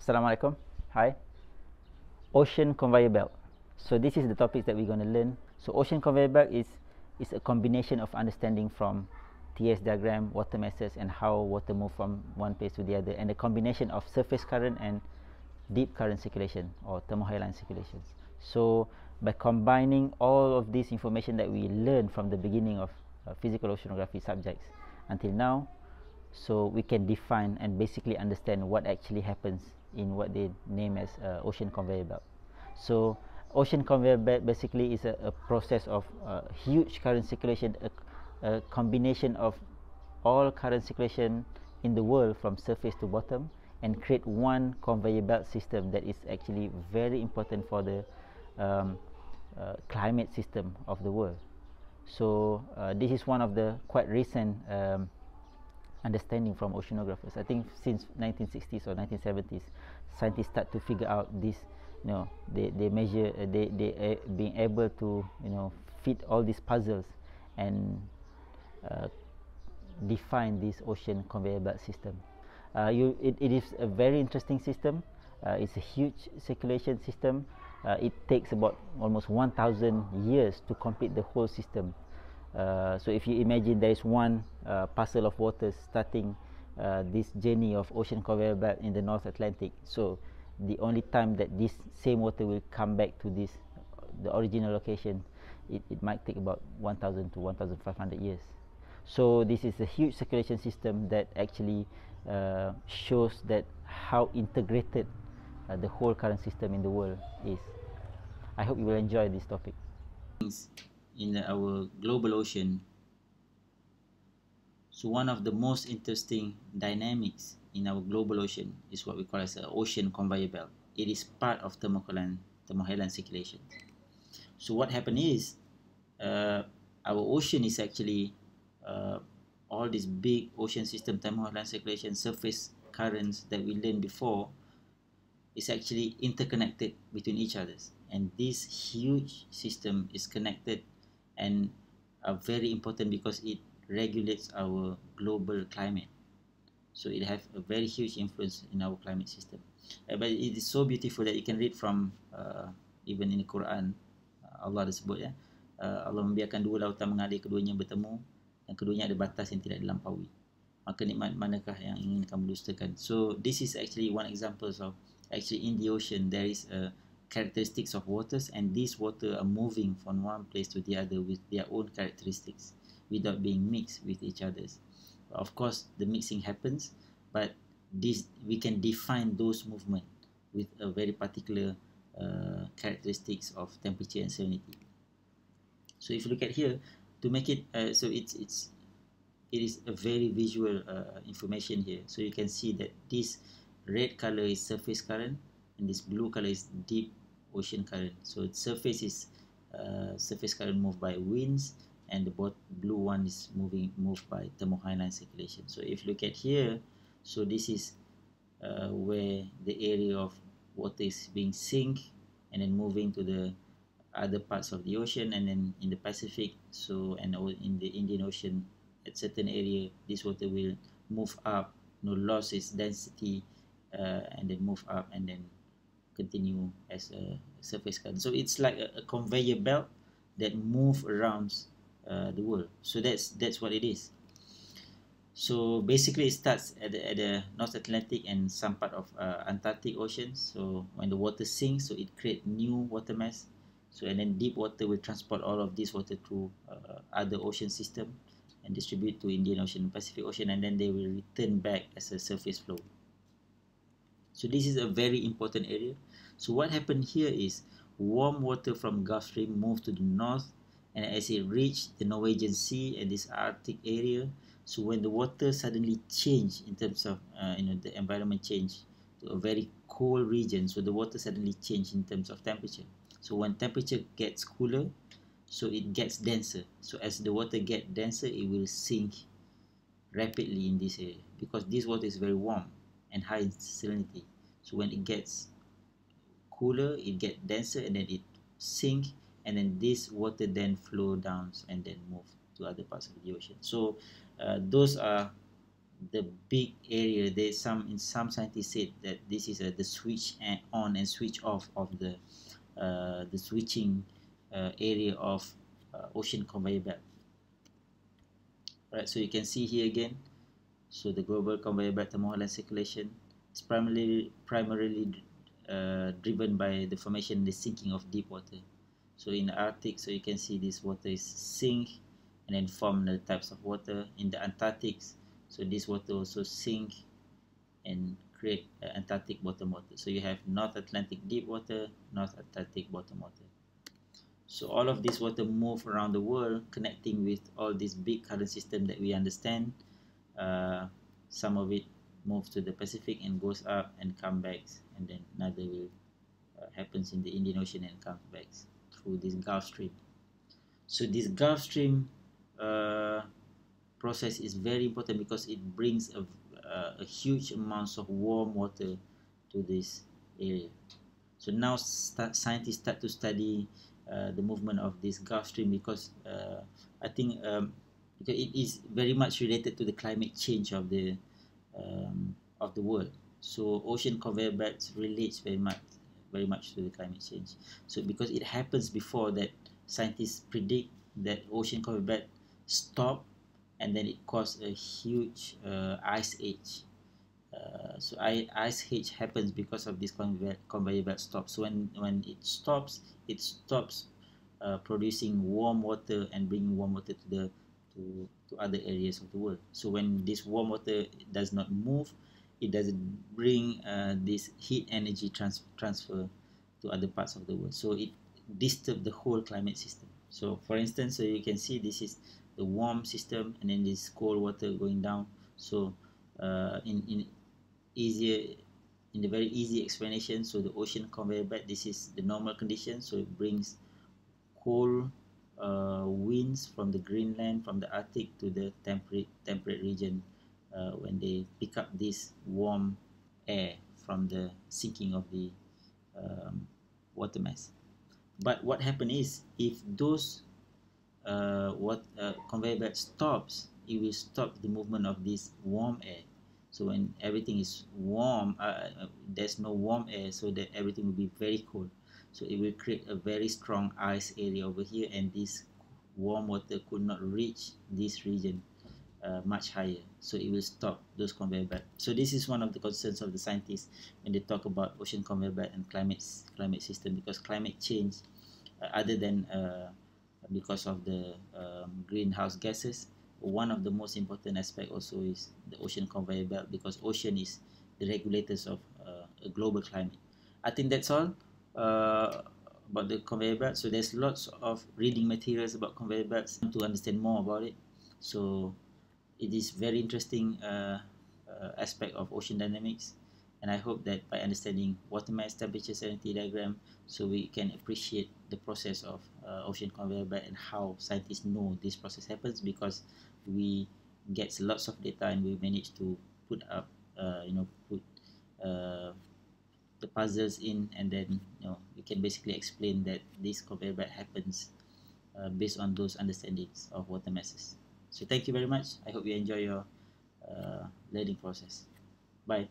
Assalamualaikum. Hi. Ocean conveyor belt. So this is the topics that we're going to learn. So ocean conveyor belt is is a combination of understanding from TS diagram, water masses, and how water move from one place to the other, and a combination of surface current and deep current circulation or thermohaline circulations. So by combining all of this information that we learned from the beginning of uh, physical oceanography subjects until now, so we can define and basically understand what actually happens in what they name as uh, ocean conveyor belt. So ocean conveyor belt basically is a, a process of uh, huge current circulation, a, a combination of all current circulation in the world from surface to bottom and create one conveyor belt system that is actually very important for the um, uh, climate system of the world. So uh, this is one of the quite recent um, understanding from oceanographers. I think since 1960s or 1970s, scientists start to figure out this. You know, they they measure, uh, they they uh, being able to you know fit all these puzzles and uh, define this ocean conveyor belt system. Uh, you, it, it is a very interesting system. Uh, it's a huge circulation system. Uh, it takes about almost 1,000 years to complete the whole system. Uh, so if you imagine there is one uh, parcel of water starting uh, this journey of ocean conveyor belt in the North Atlantic, so the only time that this same water will come back to this the original location, it, it might take about 1,000 to 1,500 years. So this is a huge circulation system that actually uh, shows that how integrated uh, the whole current system in the world is. I hope you will enjoy this topic. In our global ocean. So one of the most interesting dynamics in our global ocean is what we call as an ocean conveyor belt. It is part of thermohaline, thermohaline circulation. So what happened is uh, our ocean is actually uh, all this big ocean system thermohaline circulation surface currents that we learned before is actually interconnected between each others and this huge system is connected and are very important because it regulates our global climate. So it have a very huge influence in our climate system. Uh, but it is so beautiful that you can read from uh, even in the Quran uh, Allah ada sebut ya. Uh, Allah membiarkan dua lautan mengalir keduanya bertemu dan keduanya ada batas yang tidak dilampaui. Maka nikmat manakah yang ingin kamu dustakan? So this is actually one example of actually in the ocean there is a characteristics of waters and these water are moving from one place to the other with their own characteristics without being mixed with each others. Of course the mixing happens but this we can define those movement with a very particular uh, characteristics of temperature and salinity. So if you look at here to make it uh, so it's it's it is a very visual uh, information here. So you can see that this red color is surface current and this blue color is deep ocean current. So surface is uh, surface current moved by winds and the both blue one is moving moved by thermohaline circulation. So if you look at here so this is uh, where the area of water is being sink and then moving to the other parts of the ocean and then in the Pacific so and in the Indian Ocean at certain area this water will move up. No loss its density uh, and then move up and then continue as a surface current. So it's like a, a conveyor belt that move around uh, the world. So that's that's what it is. So basically, it starts at the, at the North Atlantic and some part of uh, Antarctic Ocean. So when the water sinks, so it create new water mass. So and then deep water will transport all of this water through uh, other ocean system and distribute to Indian Ocean, Pacific Ocean, and then they will return back as a surface flow. So this is a very important area. So what happened here is warm water from Gulf Stream moved to the north and as it reached the Norwegian Sea and this Arctic area, so when the water suddenly changed in terms of uh, you know the environment change to a very cold region, so the water suddenly changed in terms of temperature. So when temperature gets cooler, so it gets denser. So as the water get denser, it will sink rapidly in this area because this water is very warm and high in salinity. So when it gets cooler, it gets denser and then it sink and then this water then flow down and then move to other parts of the ocean. So uh, those are the big area there's some in some scientists said that this is a, the switch on and switch off of the uh, the switching uh, area of uh, ocean conveyor belt right so you can see here again so the global conveyor belt thermohaline circulation is primarily primarily uh, driven by the formation and the sinking of deep water. So in the Arctic so you can see this water is sink and then form the types of water. In the Antarctic so this water also sink and create uh, Antarctic bottom water. So you have North Atlantic deep water North Atlantic bottom water. So all of this water move around the world connecting with all this big current system that we understand uh, some of it moves to the Pacific and goes up and comes back and then another will uh, happens in the Indian Ocean and comes back through this Gulf Stream. So this Gulf Stream uh, process is very important because it brings a, uh, a huge amounts of warm water to this area. So now scientists start to study uh, the movement of this Gulf Stream because I think um, because it is very much related to the climate change of the um, of the world. So ocean conveyor belts relates very much very much to the climate change. So because it happens before that, scientists predict that ocean conveyor belt stop and then it caused a huge uh, ice age. Uh, so I, ice age happens because of this conveyor, conveyor belt stops. So when, when it stops, it stops uh, producing warm water and bringing warm water to the to, to other areas of the world. So when this warm water does not move, it doesn't bring uh, this heat energy trans transfer to other parts of the world. So it disturbs the whole climate system. So for instance, so you can see this is the warm system and then this cold water going down. So uh, in, in easier in the very easy explanation so the ocean conveyor belt this is the normal condition so it brings cold uh, winds from the Greenland, from the Arctic to the temperate temperate region uh, when they pick up this warm air from the sinking of the um, water mass. But what happens is if those uh, what uh, conveyor belt stops, it will stop the movement of this warm air. So when everything is warm, uh, uh, there's no warm air, so that everything will be very cold so it will create a very strong ice area over here and this warm water could not reach this region uh, much higher. So it will stop those conveyor belt. So this is one of the concerns of the scientists when they talk about ocean conveyor belt and climate climate system because climate change uh, other than uh, because of the um, greenhouse gases one of the most important aspect also is the ocean conveyor belt because ocean is the regulators of uh, a global climate. I think that's all uh, about the conveyor belt. So there's lots of reading materials about conveyor belts. To understand more about it. So it is very interesting uh, uh, aspect of ocean dynamics. And I hope that by understanding water mass temperature salinity diagram so we can appreciate the process of uh, ocean conveyor belt and how scientists know this process happens. Because we get lots of data and we manage to put up uh, you know put uh, the puzzles in and then you know you can basically explain that this conveyor belt happens uh, based on those understandings of water masses. So thank you very much. I hope you enjoy your uh, learning process. Bye